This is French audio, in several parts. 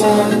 sun,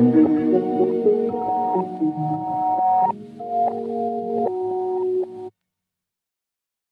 thank you